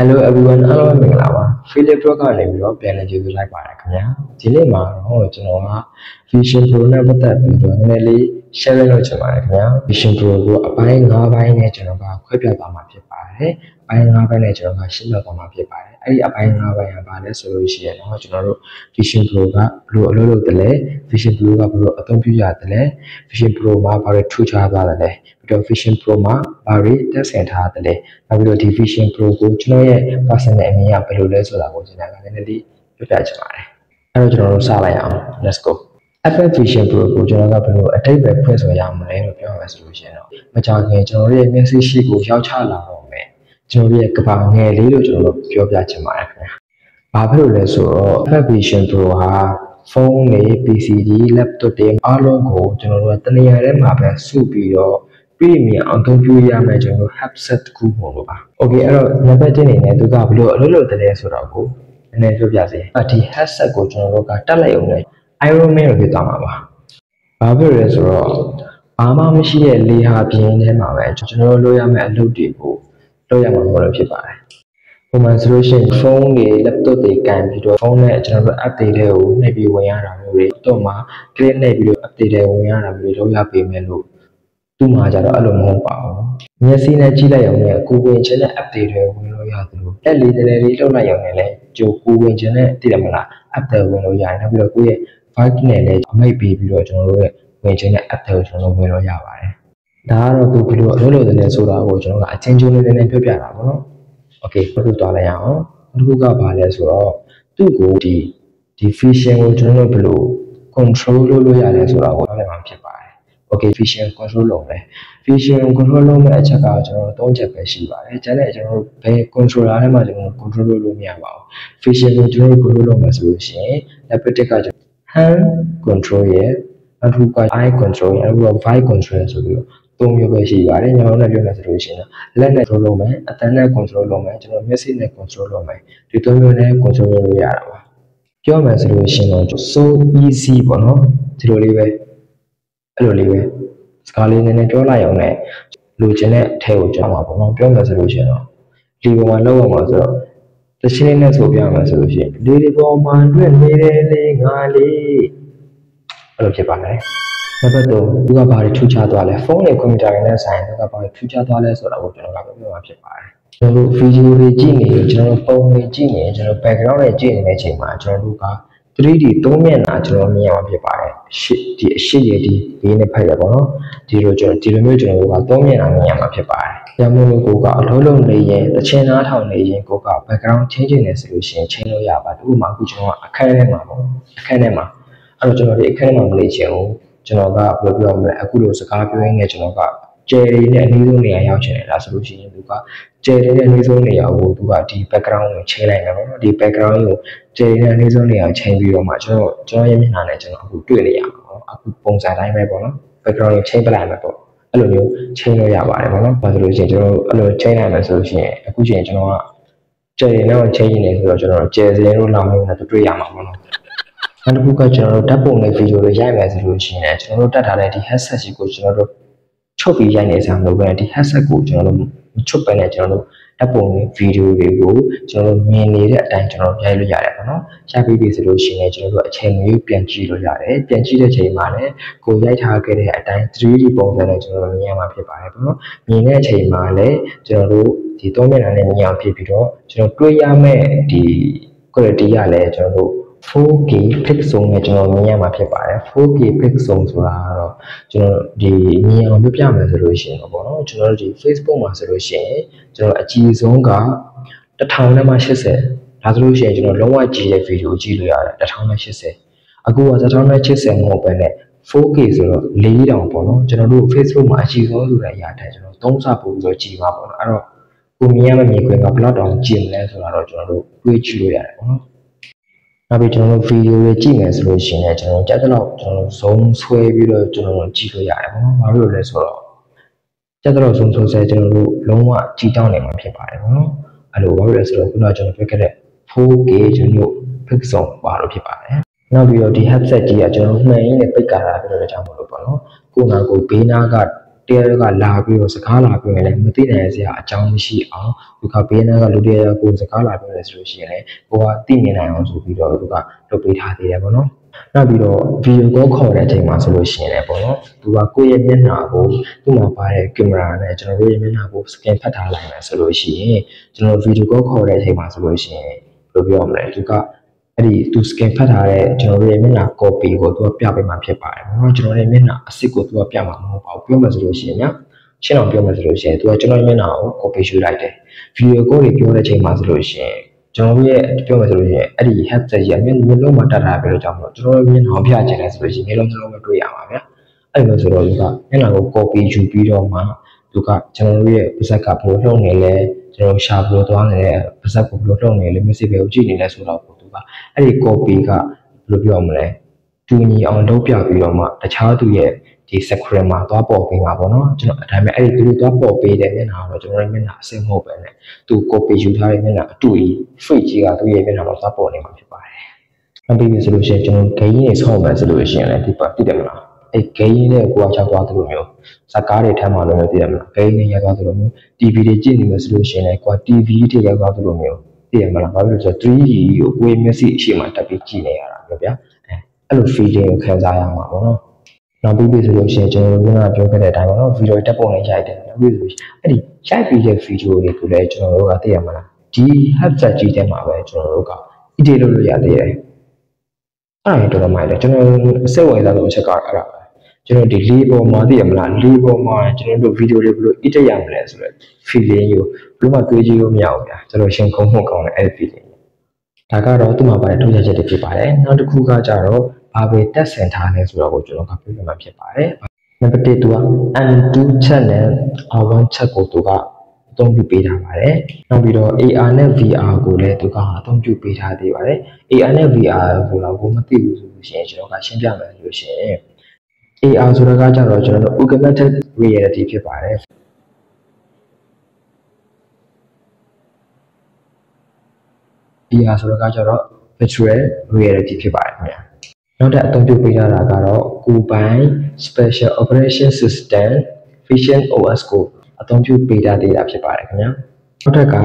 Hello everyone အားလုံးပဲမင်္ဂလာပါ Philip Pro ကနေပြီးတော့ပြန်လည်ကြိုဆိုလိုက်ပါတယ်ခင်ဗျာဒီနေ့မှာတော့ကျွန်တော်က Vision Pro နဲ့ပတ်သက်ပြီးတော့နည်းနည်းလေး share လုပ်ချင်ပါတယ်ခင်ဗျာ Vision Pro ကိုအပိုင်း၅ပိုင်းနဲ့ကျွန်တော်ကခွဲပြသွားမှာဖြစ်ပါတယ်အပိုင်း၅ပိုင်းနဲ့ကျွန်တော်ကရှင်းပြသွားမှာဖြစ်ပါတယ်အဲ့ဒီအပိုင်း၅ပိုင်းကဘာလဲဆိုလို့ရှိရင်တော့ကျွန်တော်တို့ Vision Pro ကဘယ်လိုအလုပ်လုပ်တယ်လဲ Vision Pro ကဘယ်လိုအသုံးပြုရတယ်လဲ Vision Pro မှာဘာတွေထူးခြားသွားတယ်လဲပြီးတော့ Vision Pro မှာဘာတွေတက်ဆင်ထားတယ်လဲနောက်ပြီးတော့ဒီ Vision Pro ကိုကျွန်တော်ရဲ့ personal အမြင်ကဘယ်လိုလဲဆိုတာကိုကျွန်တော်ကလည်းနည်းနည်းလေးပြပြချင်ပါတယ်အဲ့တော့ကျွန်တော်တို့စလိုက်အောင် let's go FF Vision Pro ကိုကျွန်တော်ကဘယ်လိုအတိတ်ပဲဖွင့်ဆိုရမလဲလို့ပြောရမယ်ဆိုလို့ရှိရင်တော့မကြာခင်ကျွန်တော်တို့ရဲ့မျက်စိရှိကိုရောက်ချလာတော့မယ်ကျွန်တော်တို့ရဲ့ကဘာငယ်လေးလို့ကျွန်တော်တို့ပြောပြချင်ပါတယ်ခင်ဗျာဘာဖြစ်လို့လဲဆိုတော့ FF Vision Pro ဟာဖုန်းတွေ PC တွေ laptop တွေအားလုံးကိုကျွန်တော်တို့ကတနေရာထဲမှာပဲစုပြီးတော့ပြည်မြင်အောင်သုံးပြရမယ်ကျွန်တော်တို့ headset တစ်ခုပေါ့လို့ပါ။ Okay အဲ့တော့နံပါတ်1အနေနဲ့သူကဘလို့အလုပ်လုပ်တယ်လဲဆိုတော့ကိုနည်းနည်းပြောပြစေ။အဒီ headset ကိုကျွန်တော်တို့ကတက်လိုက်အောင်လေ Iron Man လို့ပြောသွားမှာပါ။ဘာဖြစ်လဲဆိုတော့ဘာမှမရှိတဲ့လေဟာပြင်းထဲမှာပဲကျွန်တော်တို့လုပ်ရမယ့်အလုပ်တွေကိုလုပ်ရမှာမဟုတ်လို့ဖြစ်ပါတယ်။ပုံမှန်ဆိုလို့ရှိရင်ဖုန်းတွေ laptop တွေကန်ပြီးတော့ဖုန်းနဲ့ကျွန်တော်တို့ app တွေကိုနှိပ်ပြီးဝင်ရတာမျိုးတွေတော့မှ click နှိပ်ပြီးတော့ app တွေဝင်ရတာမျိုးတွေလုပ်ရပေးမယ်လို့သူ့မှာကြတော့အဲ့လိုမဟုတ်ပါဘူးမျက်စိနဲ့ကြည့်လိုက်ရုံနဲ့ကိုဝင်ခြင်းနဲ့ app တွေတွေဝင်လို့ရတယ်လို့လက်လေးတည်းလေးလောက်လိုက်ရုံနဲ့လည်းကြိုကိုဝင်ခြင်းနဲ့သိတယ်မလား app တွေဝင်လို့ရတယ်နောက်ပြီးတော့ကိုယ့်ရဲ့ vibe နဲ့လည်းအမိတ်ပေးပြီးတော့ကျွန်တော်တို့ရဲ့ဝင်ခြင်းနဲ့ app တွေကိုကျွန်တော်တို့ဝင်လို့ရပါတယ်ဒါကတော့သူဘယ်လိုအလုပ်လုပ်တယ်လဲဆိုတာကိုကျွန်တော်ကအချင်းချင်းလေးနည်းနည်းပြောပြတာပေါ့နော် okay ဘယ်လိုသွားလိုက်အောင်တစ်ခုကဘာလဲဆိုတော့သူ့ကိုဒီဒီ vision ကိုကျွန်တော်တို့ဘယ်လို control လုပ်လို့ရလဲဆိုတာကိုပြောပြမှာဖြစ်ပါတယ် okay vision control လုပ်မယ် vision control လုပ်မယ့်အချက်ကကျွန်တော်တို့၃ချက်ပဲရှိပါတယ်ကျန်တဲ့ကျွန်တော်တို့ဘယ် controller ထဲမှာကျွန်တော်တို့ control လုပ်လို့မရပါဘူး vision ကိုကျွန်တော်တို့ control လုပ်မယ်ဆိုလို့ရှိရင် level 1ကကျွန်တော် hand control ရဲ့နောက်တစ်ခုက eye control ရဲ့နောက်တစ်ခုက voice control ဆိုပြီးတော့သုံးမျိုးပဲရှိပါတယ်ကျွန်တော်တို့လည်းပြောမယ်ဆိုလို့ရှိရင်လက်နဲ့ control လုပ်မယ်အသံနဲ့ control လုပ်မယ်ကျွန်တော်မျက်စိနဲ့ control လုပ်မယ်ဒီသုံးမျိုးနဲ့ control လုပ်လို့ရတာပါပြောမယ်ဆိုလို့ရှိရင်တော့ so easy ပေါ့နော်ဒီလိုလေးပဲအဲ့လိုလေးပဲစကားလေးနည်းနည်းပြောလိုက်အောင်နဲ့လူချင်းတဲ့အထဲကိုကြောင်းပါပေါ့နော်ပြောမယ်ဆိုလို့ရှိရင်တော့ဒီပုံမှာလောက်အောင်ပါဆိုတော့ တချင်းလေးနဲ့ဆိုပြမယ်ဆိုလို့ရှိရင်လေးဒီပေါ်မှာတွေ့နေတယ်လေငါလေးအဲ့လိုဖြစ်ပါမယ်နံပါတ်3သူကဘာတွေထူးခြားသွားလဲဖုန်းနဲ့ကွန်ပျူတာတွေနဲ့ဆိုင်သူကဘာတွေထူးခြားသွားလဲဆိုတာကိုကျွန်တော်ကပြောပြမှာဖြစ်ပါတယ်ကျွန်တော်တို့ဗီဒီယိုတွေကြည့်နေရင်ကျွန်တော်တို့ပုံတွေကြည့်နေရင်ကျွန်တော် background တွေကြည့်နေတဲ့အချိန်မှာကျွန်တော်တို့က 3D သုံးမျက်နှာကျွန်တော်မြင်ရမှာဖြစ်ပါတယ်ရှစ်ဒီအရှိရဒီဘေးနဲ့ဖက်ရပါတော့ဒီလိုကျွန်တော်ဒီလိုမျိုးကျွန်တော်တို့ကသုံးမျက်နှာမြင်ရမှာဖြစ်ပါတယ်ရမို့လို့ကိုကအလုံးလုံးနေရင်တချင်သားထောင်နေရင်ကိုက background change နေဆိုလို့ရှိရင် change လို့ရပါတယ်ဥပမာအခုကျွန်တော်ကအခန်းထဲမှာပေါ့အခန်းထဲမှာအဲ့တော့ကျွန်တော်ဒီအခန်းထဲမှာမနေချင်ဘူးကျွန်တော်ကဘယ်လိုပြောမလဲအခုလိုစကားပြောရင်းနဲ့ကျွန်တော်ကကျယ်တွေနဲ့အနည်းဆုံးနေရာရောက်ချင်တယ်လားဆိုလို့ရှိရင်သူကကျယ်တွေနဲ့အနည်းဆုံးနေရာကိုသူကဒီ background ကိုချိန်လိုက်တယ်ပေါ့နော်ဒီ background ကို ကျယ်တွေနဲ့အနည်းဆုံးနေရာချိန်ပြီးတော့မှကျွန်တော်ကျွန်တော်ရဲ့မျက်နှာနဲ့ကျွန်တော်အခုတွေ့နေရမှာပေါ့အခုပုံစံတိုင်းပဲပေါ့နော် background ကိုချိန်ပလိုက်မှာပေါ့အဲ့လိုမျိုးချိန်လို့ရပါတယ်ပေါ့နော်ဘာလို့လဲဆိုရင်ကျွန်တော်အဲ့လိုချိန်နိုင်မယ်ဆိုလို့ရှိရင်အခုချိန်ကျွန်တော်ကကျယ်တွေနဲ့ချိန်နေဆိုတော့ကျွန်တော်ကျယ်စင်းလို့လောင်းလို့လည်းတွေ့ရမှာပေါ့နော်နောက်တစ်ခုကကျွန်တော်တို့ဓာတ်ပုံနဲ့ဗီဒီယိုတွေရိုက်မယ်ဆိုလို့ရှိရင်ကျွန်တော်တို့တက်ထားတဲ့ဒီ headset ကြီးကိုကျွန်တော်တို့ချုပ်ပြီးရိုက်နေစားမလို့ပဲဒီ headset ကိုကျွန်တော်တို့မချုပ်ပဲနဲ့ကျွန်တော်တို့ ဓာတ်ပုံတွေဗီဒီယိုတွေကိုကျွန်တော်တို့မြင်နေတဲ့အတိုင်းကျွန်တော်ရိုက်လို့ရတယ်ပေါ့နော်။ရိုက်ပြီးပြီဆိုလို့ရှိရင်ကျွန်တော်တို့အချိန်မျိုးပြန်ကြည့်လို့ရတယ်။ပြန်ကြည့်တဲ့ချိန်မှာလည်းကိုရိုက်ထားခဲ့တဲ့အတိုင်း 3D ပုံစံနဲ့ကျွန်တော်တို့မြင်ရမှာဖြစ်ပါတယ်ပေါ့နော်။မြင်တဲ့အချိန်မှာလည်းကျွန်တော်တို့ဒီသုံးမျက်နှာနဲ့မြင်အောင်ဖြစ်ပြီးတော့ကျွန်တော်တွေ့ရမယ့်ဒီ quality ကလည်းကျွန်တော်တို့ 4K pixel နဲ့ကျွန်တော်မြင်ရမှာဖြစ်ပါတယ် 4K pixel ဆိုတာကတော့ကျွန်တော်ဒီမြင်အောင်ပြပြမယ်ဆိုလို့ရှိရင်တော့ပေါ့နော်ကျွန်တော်တို့ဒီ Facebook မှာဆိုလို့ရှိရင်ကျွန်တော်အကြီးဆုံးက1000နဲ့မှ80ဒါဆိုလို့ရှိရင်ကျွန်တော်လုံးဝကြည့်တဲ့ဗီဒီယိုကြည့်လို့ရတယ်1080အခုက1080မဟုတ်ပဲနဲ့ 4K ဆိုတော့4000ပေါ့နော်ကျွန်တော်တို့ Facebook မှာအကြီးဆုံးဆိုတဲ့အရာတိုင်းကျွန်တော်သုံးဆပို့ပြီးတော့ကြည့်ပါပေါ့နော်အဲ့တော့ကိုမြင်ရမယ့်မြင်ကွင်းကဘယ်လောက်တောင်ကြည့်မလဲဆိုတာတော့ကျွန်တော်တို့တွေးကြည့်လို့ရတယ်ပေါ့နော် နောက်ပြီးကျွန်တော်တို့ဗီဒီယိုတွေကြည့်မယ်ဆိုလို့ရှိရင်ကျွန်တော်ကြက်တဲ့လောက်ကျွန်တော်ဇုံဆွဲပြီးတော့ကျွန်တော်ကြည့်လို့ရတယ်ပေါ့နော်။ဘာလို့လဲဆိုတော့ကြက်တဲ့လောက်ဇုံဆွဲဆဲကျွန်တော်တို့လုံးဝကြည့်တောင်းနေမှာဖြစ်ပါတယ်ပေါ့နော်။အဲ့လိုဘာလို့လဲဆိုတော့ခုနကကျွန်တော်ပြောခဲ့တဲ့ 4K ကျွန်တော် pixel ပါလို့ဖြစ်ပါတယ်။နောက်ပြီးတော့ဒီ headset ကြီးကကျွန်တော်မှန်ရင်းနဲ့ပိတ်ကာတာဖြစ်လို့ကြောင့်မလို့ပေါ့နော်။ကိုယ်နာကိုဘေးနာက တရားရကလာပြီးတော့စကားလာပြောရင်လည်းမသိနိုင်စရာအကြောင်းမရှိအောင်သူကဘေးနားကလူတရားရကိုစကားလာပြောလဲဆိုလို့ရှိရင်လည်းကိုကသိမြင်နိုင်အောင်ဆိုပြီးတော့သူကလုပ်ပေးထားသေးတယ်ပေါ့နော်နောက်ပြီးတော့ဗီဒီယိုကောခေါ်တဲ့အချိန်မှာဆိုလို့ရှိရင်လည်းပေါ့နော်သူကကိုယ့်ရဲ့မျက်နှာကိုသူ့မှာပါတဲ့ကင်မရာနဲ့ကျွန်တော်တို့ရဲ့မျက်နှာကိုစကင်ဖတ်ထားလိုက်မယ်ဆိုလို့ရှိရင်ကျွန်တော်ဗီဒီယိုကောခေါ်တဲ့အချိန်မှာဆိုလို့ရှိရင်ဘယ်လိုပြောမလဲသူက အဲ့ဒီသူ scan ဖတ်ထားတဲ့ကျွန်တော်တို့ရဲ့မျက်နှာ copy ကိုသူကပြပေးမှာဖြစ်ပါတယ်။ဘာလို့ကျွန်တော်ရဲ့မျက်နှာအစစ်ကိုသူကပြမှာမဟုတ်ပါဘူး။ပြောမှဆိုလို့ရှိရင်ညာရှင်းအောင်ပြောမှဆိုလို့ရှိရင်သူကကျွန်တော်ရဲ့မျက်နှာကို copy ယူလိုက်တယ်။ video call တွေပြောတဲ့ချိန်မှာဆိုလို့ရှိရင်ကျွန်တော်ရဲ့ပြောမှဆိုလို့ရှိရင်အဲ့ဒီ headset ကြီးအမျက်မျက်လုံးမှာတက်ထားပြီးတော့ကြောင့်မလို့ကျွန်တော်ရဲ့မျက်နှာကိုပြချင်တယ်ဆိုလို့ရှိရင်မျက်လုံးတစ်လုံးပဲတွေ့ရမှာဗျာ။အဲ့လိုဆိုတော့သူကမျက်နှာကို copy ယူပြီးတော့မှသူကကျွန်တော်တို့ရဲ့ပါဇက်ကဘယ်လိုလှုပ်နေလဲကျွန်တော်ရှာဘယ်လိုသွားနေလဲပါဇက်ကိုဘယ်လိုလှုပ်နေလဲ message ပဲကိုကြည့်နေလဲဆိုတော့သူက အဲ့ဒီ copy ကဘယ်လိုပြောမလဲတူညီအောင်လုပ်ပြပြီးတော့မှတခြားသူရဲ့ဒီ screen မှာသွားပေါ်ပေးမှာပေါ့နော်ကျွန်တော်ဒါပေမဲ့အဲ့ဒီသူတို့သွားပေါ်ပေးတဲ့မျက်နှာကတော့ကျွန်တော်ရဲ့မျက်နှာအစစ်မဟုတ်ပဲねသူ copy ယူထားတဲ့မျက်နှာအတူကြီး free ကြီးကသူ့ရဲ့မျက်နှာမှာသွားပေါ်နေမှာဖြစ်ပါတယ်။နောက်ပြီးပြီဆိုလို့ရှိရင်ကျွန်တော် gain တွေဆောက်မယ်ဆိုလို့ရှိရင်လည်းဒီပါတိတယ်မလားအဲ gain နဲ့ကိုကချောက်သွားသလိုမျိုးဇကားတွေထမ်းမှလို့သိရမလား gain နဲ့ရောက်သွားသလိုမျိုး TV တွေကြည့်နေမယ်ဆိုလို့ရှိရင်လည်းကိုက TV တွေရောက်သွားသလိုမျိုး သိရမလားဘာဖြစ်လို့ဆိုတော့ 3D ကိုကိုယ်မျက်စိအရှိမှတက်ပြီးကြည့်နေရတာမျိုးဗျာအဲအဲ့လို feeling ကိုခံစားရမှာပေါ့နော်နောက်ပြီးပြီဆိုလို့ရှိရင်ကျွန်တော်တို့ကပြောခဲ့တဲ့အတိုင်းပေါ့နော်ဗီဒီယိုတက်ပုံနဲ့ရိုက်တယ်နောက်ပြီးဆိုလို့အဲ့ဒီရိုက်ပြီးတဲ့ဗီဒီယိုတွေကိုလည်းကျွန်တော်တို့ကသိရမှာလားဒီ headset ကြီးထဲမှာပဲကျွန်တော်တို့က edit လုပ်လို့ရသေးတယ်အဲ့ဒါတော်တော်မှလည်းကျွန်တော်စိတ်ဝင်စားတဲ့အချက်ကအဲ့ဒါပဲ ကျွန်တော်ဒီလေးပေါ်မှာသိရမလားလေးပေါ်မှာကျွန်တော်တို့ဗီဒီယိုတွေဘယ်လို edit ရမလဲဆိုတော့ feeling ကိုဘယ်လိုမှတွေးကြည့်လို့မရဘူးဗျာကျွန်တော်ရှင်ခုံမှုကောင်းတဲ့အဲ့ဒီ feeling ဒါကတော့သူ့မှာပါတဲ့ထုတ်ချက်ချက်တွေဖြစ်ပါတယ်နောက်တစ်ခုကကြတော့ဘာပဲတက်ဆင်ထားလဲဆိုတော့ကိုကျွန်တော်ကပြောပြမှာဖြစ်ပါတယ်နံပါတ်1သူက N2 ချက်နဲ့ R1 ချက်ကိုသူကအသုံးပြုပေးထားပါတယ်။နောက်ပြီးတော့ AR နဲ့ VR ကိုလည်းသူကအသုံးပြုပေးထားသေးပါတယ်။ AR နဲ့ VR ကိုတော့ကိုမသိဘူးဆိုလို့ရှိရင်ကျွန်တော်ကရှင်းပြမယ်ဆိုလို့ရှိရင် AR ဆိုတာကကြတော့ကျွန်တော်တို့ augmented reality ဖြစ်ပါတယ်။ VR ဆိုတာကကြတော့ virtual reality ဖြစ်ပါတယ်ခင်ဗျာ။နောက်ထပ်အသုံးပြုပေးထားတာကတော့ကိုပိုင် Special Operation System Vision OS ကိုအသုံးပြုပေးထားသေးတာဖြစ်ပါတယ်ခင်ဗျာနောက်ထပ်က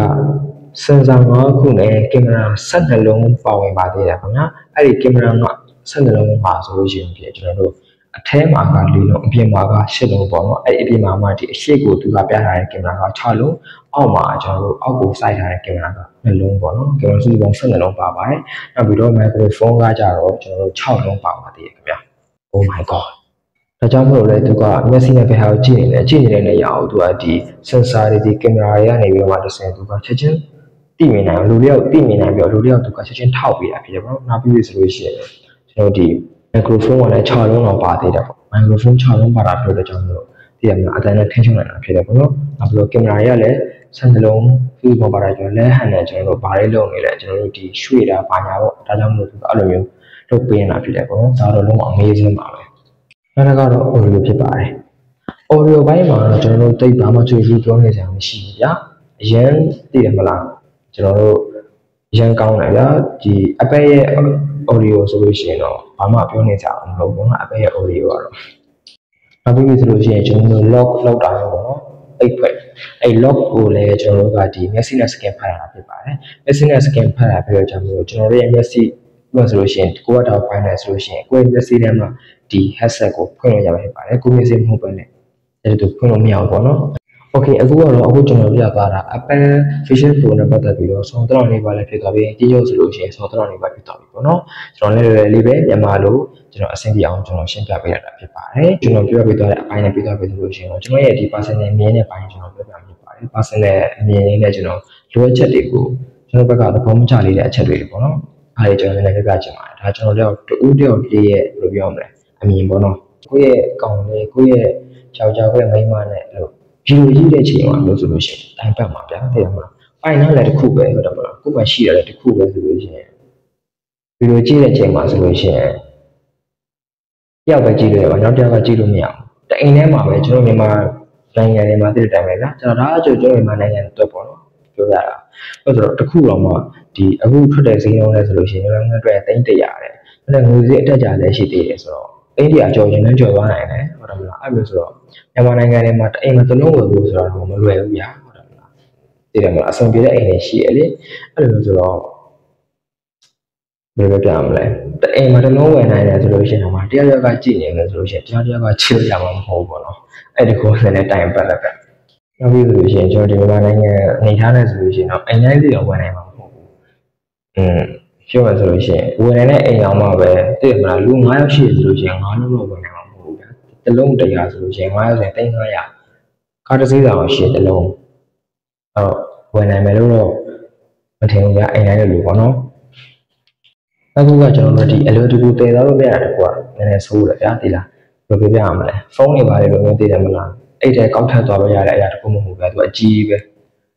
စင်ဆာ9ခုနဲ့ကင်မရာ12လုံးပါဝင်ပါသေးတယ်ခင်ဗျာအဲ့ဒီကင်မရာက12လုံးပါဆိုလို့ရှိရင်ပြကျွန်တော်တို့ အထဲမှာက၄လုံးအပြင်မှာက၈လုံးပေါ့နော်အဲ့အပြင်မှာမှဒီအရှိကိုသူကပြထားတဲ့ကင်မရာက6လုံးအောက်မှာကျွန်တော်တို့အောက်ကိုစိုက်ထားတဲ့ကင်မရာက2လုံးပေါ့နော်ကင်မရာစုစုပေါင်း12လုံးပါပါတယ်နောက်ပြီးတော့ microphone ကကြတော့ကျွန်တော်တို့6လုံးပါပါသေးတယ်ခင်ဗျာ Oh my god ဒါကြောင့်မို့လို့လေသူကမျက်စိနဲ့ဘယ်ဟာကိုကြည့်နေလဲကြည့်နေတဲ့နေရာကိုသူကဒီ sensor တွေဒီကင်မရာတွေကနေပြီးတော့မှတစ်ဆင့်သူကချက်ချင်းသိမြင်နိုင်လူလျောက်သိမြင်နိုင်ပြီးတော့လူလျောက်သူကချက်ချင်းထောက်ပေးတာဖြစ်တယ်ပေါ့နော်နောက်ပြီးဆိုလို့ရှိရင်ကျွန်တော်ဒီ microphone ကလည်း6လုံးတော့ပါသေးတယ်ပေါ့ microphone 6လုံးပါတာပြောတဲ့ကြောင့်မို့လို့သိရမလားအတန်းနဲ့ထင်းချုံနေတာဖြစ်တယ်ပေါ့နော်နောက်ပြီးတော့ကင်မရာတွေကလည်းဆန်တလုံး view ပေါ်ပါတာကျွန်တော်လဲဟန်နဲ့ကျွန်တော်တို့ဘာတွေလုပ်နေလဲကျွန်တော်တို့ဒီရွှေ့တာဘာညာပေါ့ဒါကြောင့်မို့လို့သူကအဲ့လိုမျိုးလုပ်ပေးနေတာဖြစ်တယ်ပေါ့နော်ဒါတော့လုံးဝ amazing ပါပဲနောက်တစ်ခါတော့ audio ဖြစ်ပါတယ် audio ဘိုင်းမှာတော့ကျွန်တော်တို့တိတ်ဘာမှချွေပြီးပြောနေကြမှာမရှိဘူးဗျာအရင်သိတယ်မလားကျွန်တော်တို့ရန်ကောင်းတယ်ဗျာဒီ Apple ရဲ့ audio ဆိုလို့ရှိရင်တော့ဘာမှပြောနေကြအောင်မဟုတ်ဘူးနော် Apple ရဲ့ audio ကတော့နောက်ပြီးဆိုလို့ရှိရင်ကျွန်တော်တို့ lock လောက်တာပေါ့နော်အိတ်ဖွက်အဲ့ lock ကိုလည်းကျွန်တော်တို့ကဒီ Messi နဲ့ scan ဖတ်ရတာဖြစ်ပါတယ် Messi နဲ့ scan ဖတ်ရပြီးတော့ကျွန်တော်တို့ကျွန်တော်တို့ရဲ့ Messi ပြောဆိုလို့ရှိရင်ကိုကတော့ပိုင်းတယ်ဆိုလို့ရှိရင်ကိုယ့်ရဲ့ Messi ထဲမှာဒီ headset ကိုဖွင့်လို့ရမှာဖြစ်ပါတယ်ကို Messi မဟုတ်ဘဲနဲ့အဲ့ဒါဖွင့်လို့မရဘူးပေါ့နော် Okay အခုကတော့အခုကျွန်တော်ပြသွားတာ Apple Vision Pro နဲ့ပတ်သက်ပြီးတော့ဆောင်းတော့နေပါလဲဖြစ်သွားပြီကြည့်ရုပ်ဆိုလို့ရှိရင်ဆောင်းတော့နေပါဖြစ်သွားပြီပေါ့နော်ကျွန်တော်လည်းလေးပဲမြန်မာလိုကျွန်တော်အဆင်ပြေအောင်ကျွန်တော်ရှင်းပြပေးရတာဖြစ်ပါတယ်ကျွန်တော်ပြောပြသွားတဲ့အပိုင်းနဲ့ပြသွားပြီဆိုလို့ရှိရင်ကျွန်တော်ရဲ့ဒီ personal မြင်တဲ့ပိုင်းကျွန်တော်ပြောပြဖြစ်ပါတယ် personal အမြင်လေးနဲ့ကျွန်တော်လိုအပ်ချက်တွေကိုကျွန်တော်ဘက်ကသဘောမကျလေးတဲ့အချက်တွေပေါ့နော်အားတွေကျွန်တော်လည်းပြပြချင်ပါတယ်ဒါကျွန်တော်တို့တူတူတယောက်လေးရဲ့ဘယ်လိုပြောမလဲအမြင်ပေါ့နော်ကိုယ့်ရဲ့ကောင်လေးကိုယ့်ရဲ့ယောက်ျားကိုယ့်ရဲ့မိန်းမနဲ့အဲ့လို ဗီဒီယိုကြီးတဲ့ချိန်မှာလို့ဆိုလို့ရှိရင်တိုင်ပတ်မှာဗျာသိရမလားပိုင်နာလည်းတစ်ခုပဲဟုတ်တယ်မလားကိုယ်မှရှိရတယ်တစ်ခုပဲဆိုလို့ရှိရင်ဗီဒီယိုကြည့်တဲ့ချိန်မှာဆိုလို့ရှိရင်တယောက်ပဲကြည့်လို့ရပါနောက်တစ်ယောက်ကကြည့်လို့မရဘူးတအိမ်ထဲမှာပဲကျွန်တော်မြန်မာနိုင်ငံတွေမှာသိတဲ့တိုင်ပဲဗျာကျွန်တော်ဒါအကျိုးကျွန်တော်မြန်မာနိုင်ငံအတွက်ပေါ့နော်ပြောရတာအဲ့ဆိုတော့တစ်ခုတော့မှဒီအခုထွက်တဲ့ဈေးနှုန်းလဲဆိုလို့ရှိရင်မြန်မာနိုင်ငံအတွက်တိန်းတရာတယ်အဲ့ဒါငွေဈေးအတက်ကြလည်းရှိသေးတယ်ဆိုတော့ အိန္ဒိယကြော်ရင်လည်းကြော်သွားနိုင်တယ်ဟုတ်တယ်မလားအဲ့လိုဆိုတော့မြန်မာနိုင်ငံထဲမှာတအိမ်မှာတစ်လုံးဝယ်ဖို့ဆိုတော့မလွယ်ဘူးဗျာဟုတ်တယ်မလားသိတယ်မလားအဆင်ပြေတဲ့အိမ်တွေရှိရလေအဲ့လိုဆိုတော့ဘယ်လိုပြမလဲတအိမ်မှာတစ်လုံးဝယ်နိုင်တယ်ဆိုလို့ရှိရင်တော့တရားရောက်ကကြည့်နေမယ်ဆိုလို့ရှိရင်တရားရောက်ကချစ်ရမှာမဟုတ်ဘူးပေါ့နော်အဲ့ဒီကိုလည်းတိုင်ပတ်လက်ပဲနောက်ပြီးဆိုလို့ရှိရင်ကျွန်တော်ဒီမြန်မာနိုင်ငံအနေထားနဲ့ဆိုလို့ရှိရင်တော့အိမ်တိုင်းစီတော့ဝယ်နိုင်မှာမဟုတ်ဘူးอืม ပြောမှဆိုလို့ရှိရင်ဝင်နေတဲ့အိမ်အောင်မှပဲသိရမလားလူ9ယောက်ရှိရဆိုလို့ရှိရင်9လုံးတော့ဝင်နိုင်မှာမဟုတ်ဘူးဗျာတလုံးတရာဆိုလို့ရှိရင်9ယောက်ဆိုရင်3500ကားတစ်စီးဆောင်ရှိတလုံးအဲ့တော့ဝင်နိုင်မယ်လို့တော့မထင်ဘူးဗျာအိမ်တိုင်းလိုပေါ့နော်အခုကကျွန်တော်တို့ဒီအလွယ်တကူတည်သွားလို့မရတယ်ကွာနည်းနည်းဆိုးတယ်ဗျာဒီလားဘယ်လိုပြရမလဲဖုန်းတွေပါလေလို့မျိုးသိတယ်မလားအဲ့တဲ့ကောက်ထပ်သွားလို့ရတဲ့အရာတခုမဟုတ်ဘူးဗျာသူအကြီးပဲ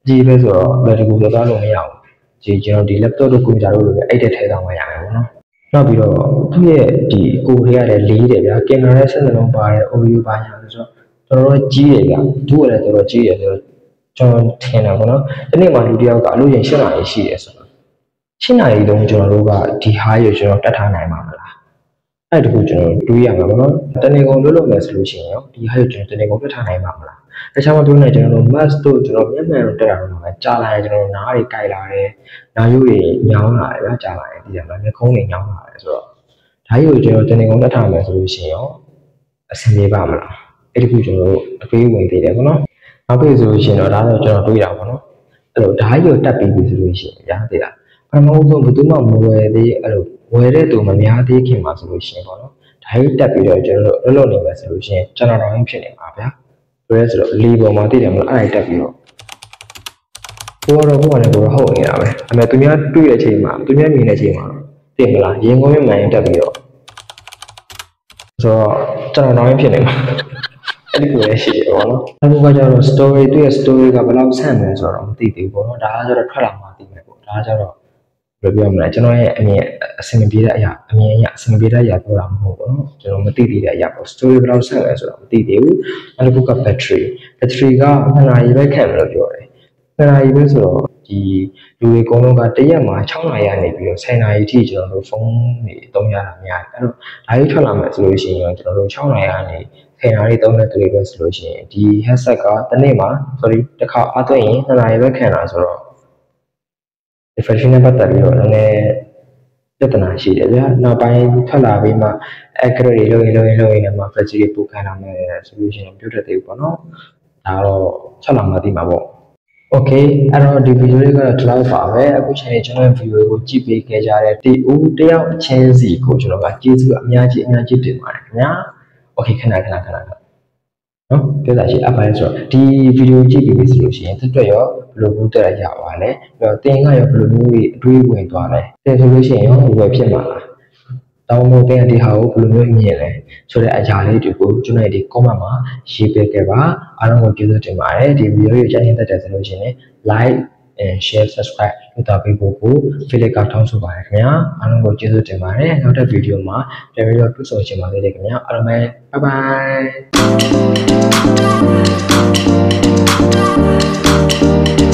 အကြီးပဲဆိုတော့အလွယ်တကူသွားလို့မရဘူး ဒီကျွန်တော်ဒီ laptop တို့ computer တို့လိုပဲအဲ့တဲ့ထဲဆောင်မှရမယ်ပေါ့နော်နောက်ပြီးတော့သူ့ရဲ့ဒီကိုယ်တွေကလည်းလေးတယ်ဗျာကင်မရာနဲ့ဆက်စလုံးပါတယ် audio ပါညာဆိုတော့တော်တော်ကြီးတယ်ဗျာသူ့ကလည်းတော်တော်ကြီးတယ်ဆိုတော့ကျွန်တော်ထင်တာပေါ့နော်ဒီနေ့မှလူတယောက်ကအလို့ရင်၈နာရီရှိတယ်ဆိုတော့၈နာရီလုံးကျွန်တော်တို့ကဒီဟာရကျွန်တော်တတ်ထားနိုင်မှာမလား အဲ့တခုကျွန်တော်တွေးရမှာပေါ့နော်တနေ့ကုန်လွတ်လို့မယ်ဆိုလို့ရှိရင်ရောဒီဟာရကျွန်တော်တနေ့ကုန်ပြတ်ထားနိုင်မှာမလားတခြားမပြောနဲ့ကျွန်တော်တို့ mask တို့ကျွန်တော်မျက်မှန်တို့တက်တာတော့ပဲကြာလာရင်ကျွန်တော်နားတွေကြိုက်လာတယ်နားရိုးတွေညောင်းလာတယ်ဗျာကြာလာရင်ဒီကမှာမျက်ခုံးတွေညောင်းလာတယ်ဆိုတော့ဒါကြီးကိုကျွန်တော်တနေ့ကုန်တက်ထားမယ်ဆိုလို့ရှိရင်ရောအဆင်ပြေပါမလားအဲ့ဒီခုကျွန်တော်တို့အပေးဝင်သေးတယ်ပေါ့နော်နောက်ပြီးဆိုလို့ရှိရင်တော့ဒါတော့ကျွန်တော်တွေးတာပေါ့နော်အဲ့လိုဓာတ်ရိုတက်ပြီးပြီဆိုလို့ရှိရင်ညာသေးလားပထမဆုံးဘယ်သူမှမဝယ်သေးအဲ့လို ဝယ်တဲ့သူမများသေးခင်မှာဆိုလို့ရှိရင်ပေါ့နော်ဓာတ်ရိုတက်ပြီးတော့ကျွန်တော်တို့လွတ်လွတ်နေမယ်ဆိုလို့ရှိရင်ကျွန်တော်တော့ဖြစ်နေမှာဗျာဘယ်လဲဆိုတော့လီပေါ်မှာသိတယ်မလားအဲ့ဒါတက်ပြီးတော့ကိုကတော့ကိုကလည်းကိုတော့ဟုတ်နေတာပဲအမေသူများတွေ့တဲ့အချိန်မှာသူများမြင်တဲ့အချိန်မှာသိမလားရင်ကုန်မြမှန်ရင်တက်ပြီးတော့ဆိုတော့ကျွန်တော်တော့ဖြစ်နေမှာအဲ့ဒီကိုလည်းရှိတယ်ပေါ့နော်အခုကကျတော့ story သူ့ရဲ့ story ကဘယ်လောက်ဆန့်နေဆိုတော့မသိသေးဘူးပေါ့နော်ဒါကကျတော့ထွက်လာမှသိမယ်ပေါ့ဒါကကျတော့ ဘယ်လိုပြောမလဲကျွန်တော်ရဲ့အမြင်အဆင်မပြေတဲ့အရာအမြင်အရအဆင်မပြေတဲ့အရာပြောတာမဟုတ်ဘူးเนาะကျွန်တော်မသိသေးတဲ့အရာပေါ့ story ဘယ်လောက်ဆက်လဲဆိုတော့မသိသေးဘူးနောက်တစ်ခုက battery battery က2နာရီပဲခံတယ်လို့ပြောတယ်2နာရီပဲဆိုတော့ဒီလူတွေအကုန်လုံးကတရက်မှာ6နာရီကနေပြီးတော့10နာရီထိကျွန်တော်တို့ဖုန်းတွေသုံးရတာများတယ်အဲ့တော့ဒါကြီးထွက်လာမယ်ဆိုလို့ရှိရင်ကျွန်တော်တို့6နာရီကနေ10နာရီသုံးတဲ့သူတွေပဲဆိုလို့ရှိရင်ဒီ headset ကတစ်နေ့မှာ sorry တစ်ခါအားသွင်းရင်2နာရီပဲခံတာဆိုတော့ reflection နဲ့ပတ်သက်ပြီးတော့နည်းနည်းပြဿနာရှိတယ်ဗျာနောက်ပိုင်းထွက်လာပြီးမှ accurate တွေလုပ်ရင်လုပ်ရင်လုပ်ရင်လည်းမှ flexibility တွေပိုခံလာမယ်ဆိုလို့ရှိရင်ပြောတတ်သေးဘူးပေါ့နော်ဒါတော့ဆက်လာမှသိမှာပေါ့ Okay အဲ့တော့ဒီဗီဒီယိုလေးကတော့ဒီလောက်ပါပဲအခုချိန်လေးကျွန်တော်ဗီဒီယိုကိုကြည့်ပေးခဲ့ကြတဲ့တီဦးတယောက်ချင်းစီကိုကျွန်တော်ကကျေးဇူးအများကြီးအများကြီးတင်ပါတယ်ခင်ဗျာ Okay ခဏခဏခဏခဏ နော်ပြောတာရှိအပိုင်းဆိုတော့ဒီဗီဒီယိုကြည့်ပြီးပြီဆိုလို့ရှိရင်တက်တက်ရောဘယ်လိုမျိုးတက်ရရပါလဲပြီးတော့တင်ကရောဘယ်လိုမျိုးအတွေးဝင်သွားလဲတင်ဆိုလို့ရှိရင်ရောဘယ်ဖြစ်မှာလားတောင်းလို့တင်ဒီဟာကိုဘယ်လိုမျိုးမြင်လဲဆိုတဲ့အရာလေးတွေကိုကျွန်တော်ဒီ comment မှာရေးပေးခဲ့ပါအားလုံးကိုကျေးဇူးတင်ပါတယ်ဒီဗီဒီယိုလေးကိုကြည့်နေတဲ့တက်တယ်ဆိုလို့ရှိရင် like အဲ share subscribe လုပ်တာပေးဖို့ကို Felix ကတောင်းဆိုပါတယ်ခင်ဗျာအားလုံးကိုကျေးဇူးတင်ပါတယ်နောက်တဲ့ဗီဒီယိုမှာတကယ်တော့တွေ့ဆုံချင်ပါသေးတယ်ခင်ဗျာအားလုံးပဲ bye bye